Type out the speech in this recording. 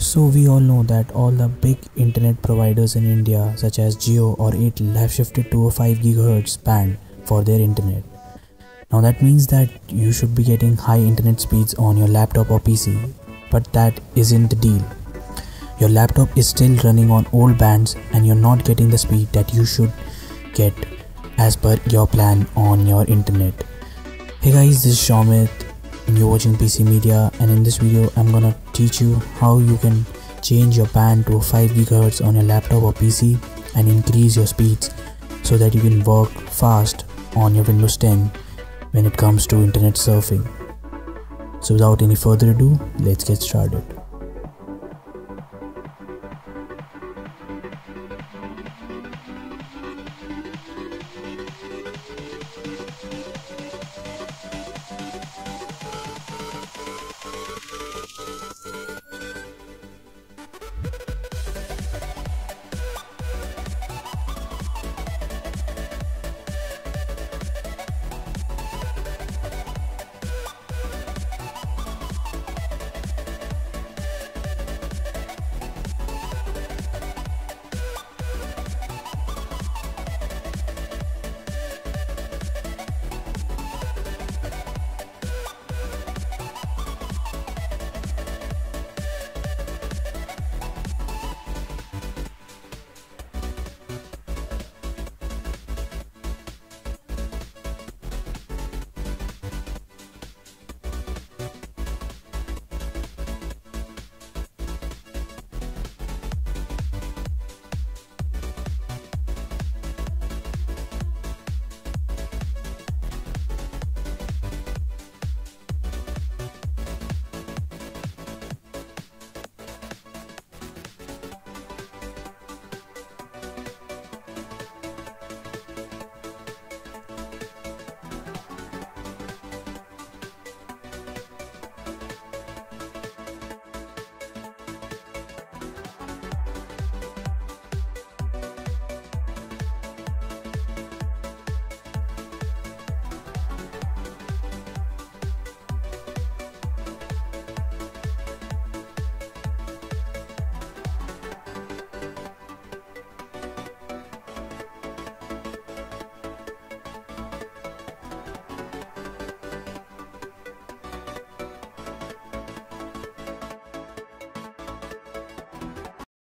So we all know that all the big internet providers in India such as Jio or Airtel have shifted to a 5 GHz band for their internet. Now that means that you should be getting high internet speeds on your laptop or PC, but that isn't the deal. Your laptop is still running on old bands and you're not getting the speed that you should get as per your plan on your internet. Hey guys, this is Shaumit and you're watching PC Media and in this video I'm gonna teach you how you can change your band to 5 GHz on your laptop or PC and increase your speeds so that you can work fast on your Windows 10 when it comes to internet surfing. So without any further ado, let's get started.